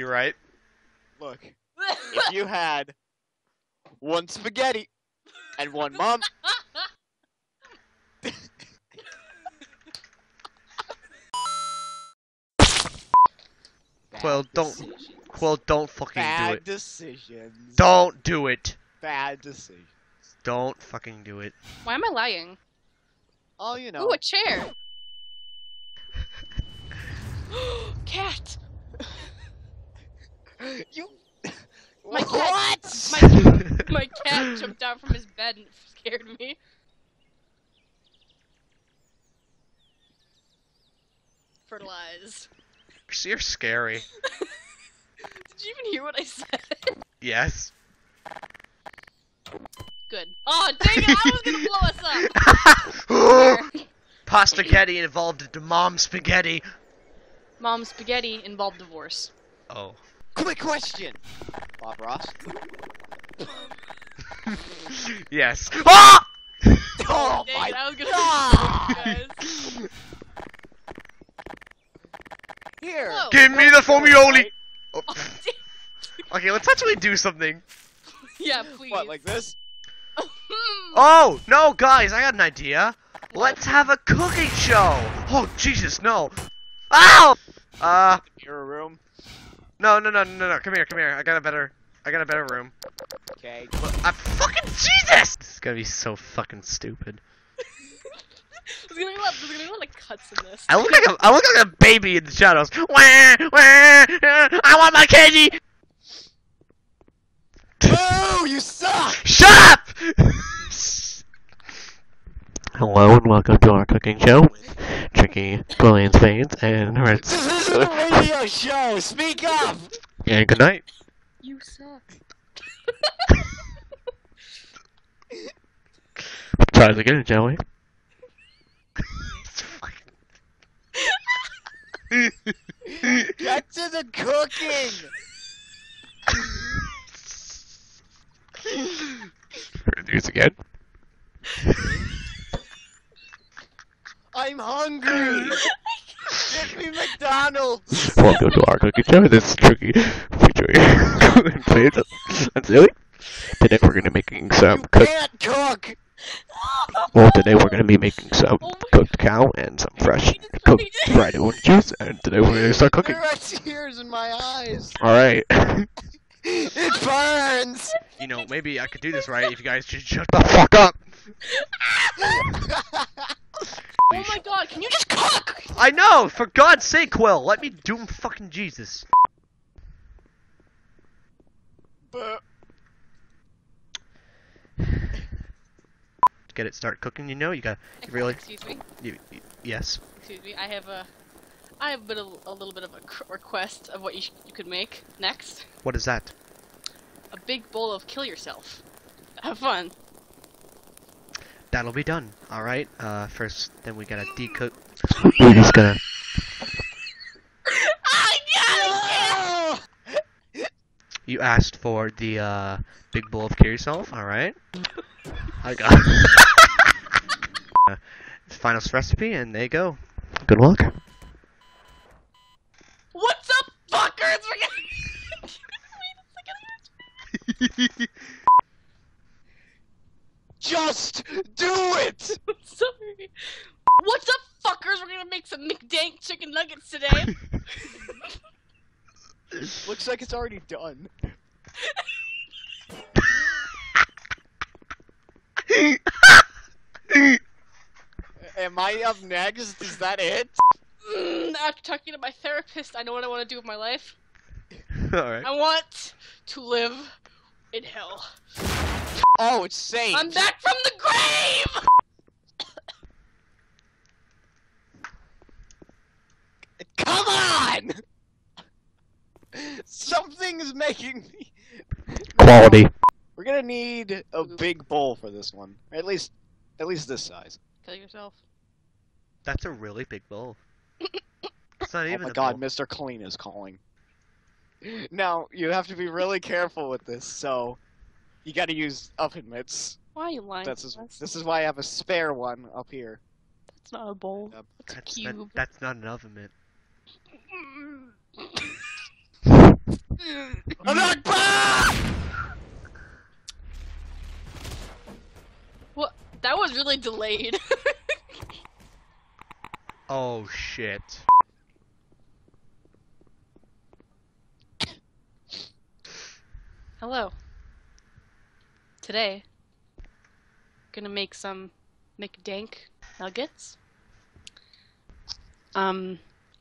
You're right. Look, if you had one spaghetti and one mom, Well, don't- decisions. Well, don't fucking do Bad it. decisions. Don't do it. Bad decisions. Don't fucking do it. Why am I lying? Oh, you know. Ooh, a chair. Cat. You. My cat- what? My my cat jumped out from his bed and scared me. Fertilized. You're scary. Did you even hear what I said? Yes. Good. Oh, dang it! I was gonna blow us up. Pasta spaghetti involved into mom spaghetti. Mom spaghetti involved divorce. Oh. Quick question. Bob Ross. yes. Ah! Oh Dang my it, I was gonna God. guys. Here. Whoa. Give me the foamioli. Right? Oh. Okay, let's actually do something. yeah, please. What, like this? Oh no, guys! I got an idea. Let's have a cooking show. Oh Jesus, no! Ow! Uh, Mirror room. No, no, no, no, no. Come here, come here. I got a better. I got a better room. Okay. I fucking Jesus! This is gonna be so fucking stupid. There's gonna be a lot, there's gonna be a lot of cuts in this. I look like a, I look like a baby in the shadows. Wah, wah, uh, I want my candy. Boo! You suck! Shut up! Hello and welcome to our cooking show with Tricky, Brilliant Spades, and Ritz. This isn't a radio show! Speak up! And good night. You suck. Try it again, shall we? Get to the cooking! Produce again. I'm hungry! Get me McDonald's! Welcome to our cooking show. This is Tricky featuring Brilliant and Silly. Today we're gonna be making some cooked. can't cook! Well, today we're gonna be making some Oh cooked cow and some fresh cooked fried orange juice. And today we're gonna start cooking. There are tears in my eyes! All right. It burns! you know, maybe I could do this right if you guys just shut the fuck up. Oh my god, can you just cook? I know. For God's sake, Quill, let me do fucking Jesus. But To get it start cooking, you know, you got Ex- really. Excuse me. You, you, yes. Excuse me. I have a. I have a, bit of, a little bit of a request of what you, sh- you could make next. What is that? A big bowl of kill yourself. Have fun. That'll be done. All right. Uh, first, then we gotta decook. We're just gonna. I You asked for the uh, big bowl of kill yourself. All right. I got. uh, final recipe, and there you go. Good luck. What's up, fuckers? We're gonna. Wait a second. just do it! Sorry. What's up, fuckers? We're gonna make some McDank chicken nuggets today. Looks like it's already done. Am I up next? Is that it? Mm, After talking to my therapist, I know what I want to do with my life. All right. I want to live in hell. Oh, it's Saint. I'm back from the grave! Come on! Something's making me. Quality. We're gonna need a big bowl for this one. Or at least, at least this size. Kill yourself. That's a really big bowl. It's not Oh even. my a god, bowl. Mr. Clean is calling. Now, you have to be really careful with this, so you gotta use oven mitts. Why are you lying? That's is, this is why I have a spare one up here. That's not a bowl. Yep. That's a That's, that, cube. that's not an oven mitt. Akbar! What? That was really delayed. Oh shit. Hello. Today, gonna make some McDank nuggets. Um,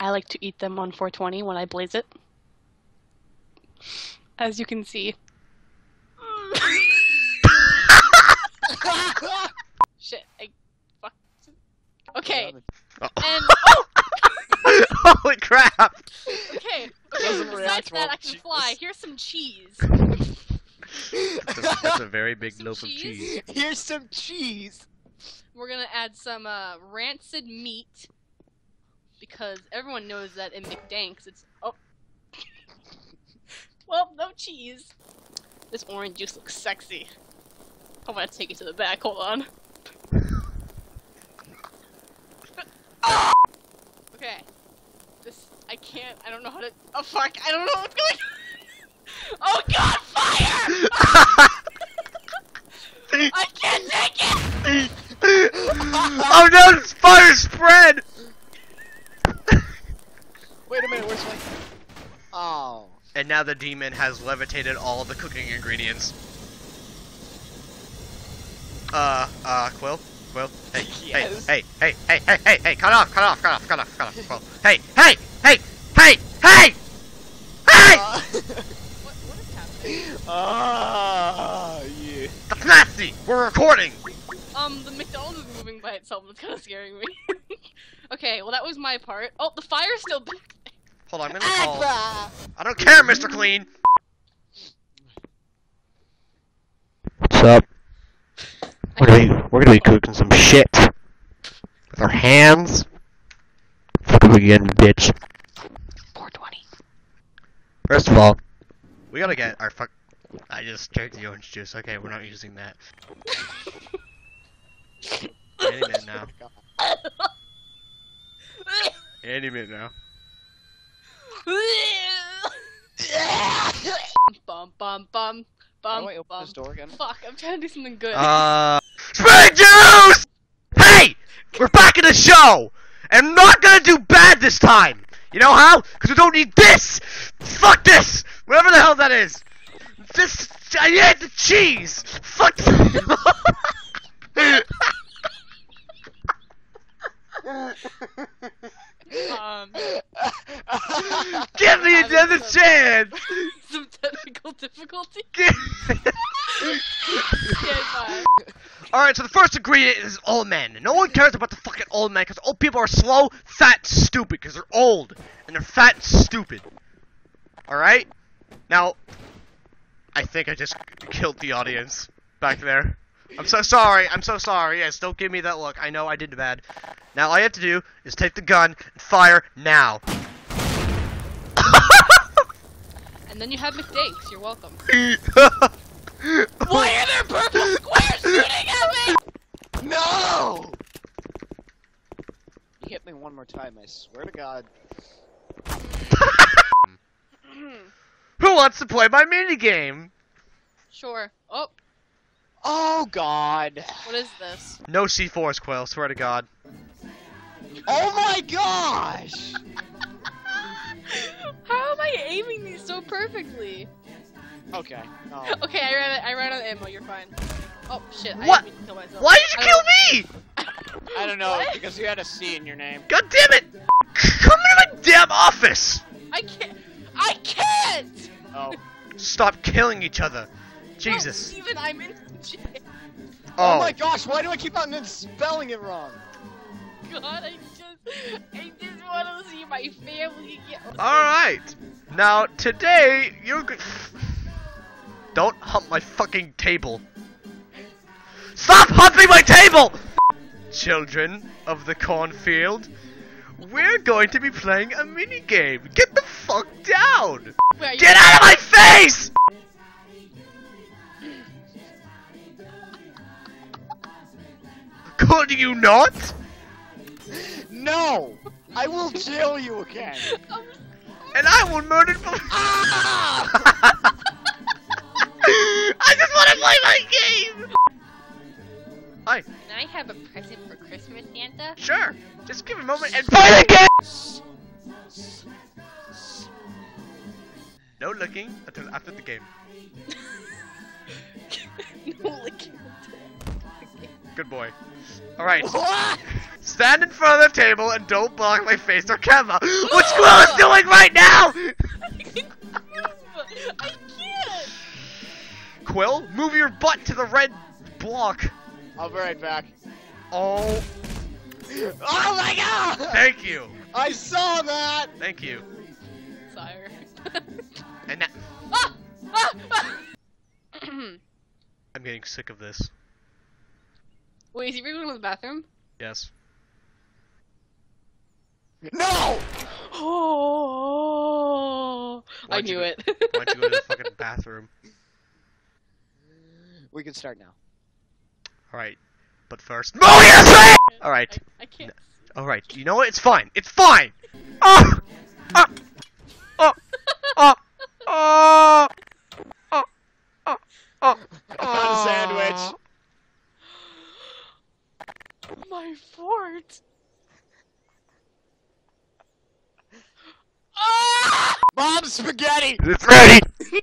I like to eat them on 420 when I blaze it. As you can see. Shit, I fuck. Okay, Oh. and Holy crap! okay. Doesn't react besides well that, I to can fly. Here's some cheese. That's a, that's a very big Some loaf of cheese? cheese. Here's some cheese. We're gonna add some uh, rancid meat because everyone knows that in McDanks it's oh. well, no cheese. This orange juice looks sexy. I'm gonna take it to the back. Hold on. okay. This I can't. I don't know how to. Oh fuck! I don't know what's going. oh god! Fire! I can't take it. oh no! This fire spread! Wait a minute, where's my... Oh. And now the demon has levitated all the cooking ingredients. Uh, uh, Quill? Quill? Hey, Yes. hey, hey, hey, hey, hey, hey, hey, cut off, cut off, cut off, cut off, cut off, Quill. Hey, hey, hey, hey, hey! Hey! Uh, What, what is happening? Ah, yeah. That's nasty! We're recording! Um, the McDonald's is moving by itself. That's kind of scaring me. okay, well that was my part. Oh, the fire's still back. Hold on, I'm gonna call. Akbar! I don't care, Mr. Clean! What's up? We're gonna be, we're gonna be cooking some shit with our hands. Fuck again, bitch. 420. First of all, We gotta get our fuck. I just drank the orange juice. Okay, we're not using that. Any minute now. Any minute now. bum bum bum How bum do I open bum. this door again? Fuck, I'm trying to do something good. Uh. Spring juice! Hey! We're back in the show! And I'm not gonna do bad this time! You know how? Because we don't need this! Fuck this! Whatever the hell that is! This. I ate the cheese! Fuck um, Give me another chance! some technical difficulty. Alright, so the first ingredient is old men. No one cares about the fucking old men because old people are slow, fat, stupid because they're old. And they're fat and stupid. Alright? Now, I think I just killed the audience back there. I'm so sorry. I'm so sorry. Yes, don't give me that look. I know I did bad. Now all you have to do is take the gun and fire now. And then you have mistakes. You're welcome. Why Why are there purple squares shooting at me? no! You hit me one more time, I swear to God. Who wants to play my minigame? sure. Oh, Oh God! what is this? No C4s, Quill. Swear to God. Oh my gosh! How am I aiming these so perfectly? Okay. No. Okay, I ran. I ran out of ammo. You're fine. Oh shit! I What? didn't mean to kill myself. Why did you I kill me? I don't know What? because you had a C in your name. God damn it! Come into my damn office! I can't. I can't. Oh. Stop killing each other. No, Jesus. Steven, I'm in jail. oh. Oh, my gosh! Why do I keep on spelling it wrong? God, I just, I just want to see my family get. alright. Now, today, you're go- Don't hump my fucking table. Stop humping my table! Children of the cornfield, we're going to be playing a minigame. Get the fuck down! Get out of my face! Could you not? No! I will jail you again! and I will murder for- ah! I just wanna play my game! Hi. Can I have a present for Christmas, Santa? Sure! Just give a moment and- PLAY THE game. No looking until after the game. no licking. Good boy. All right. Stand in front of the table and don't block my face or camera. Which Quill is doing right now? I can't! Quill, move your butt to the red block. I'll be right back. Oh, Oh my god! thank you. I saw that! Thank you. Sire. And now, ah! Ah! ah! I'm getting sick of this. Wait, is he really going to the bathroom? Yes. No! Oh! I Why'd you knew go- it. Why'd you go to the fucking bathroom? We can start now. All right. But first, move your face! All right. I, I can't. All right. You know what? It's fine. It's fine. Oh, oh, oh, oh, oh, oh, oh, oh. I found a sandwich. My fort. Spaghetti! It's ready.